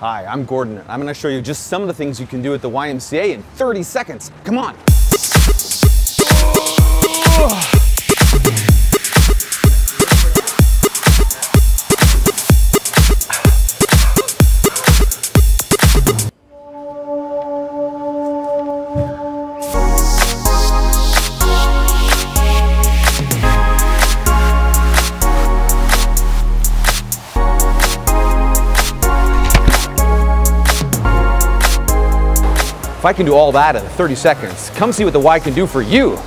Hi, I'm Gordon. I'm going to show you just some of the things you can do at the YMCA in 30 seconds. Come on. If I can do all that in 30 seconds, come see what the Y can do for you.